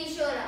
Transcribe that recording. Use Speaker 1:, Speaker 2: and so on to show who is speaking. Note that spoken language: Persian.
Speaker 1: కిషోరా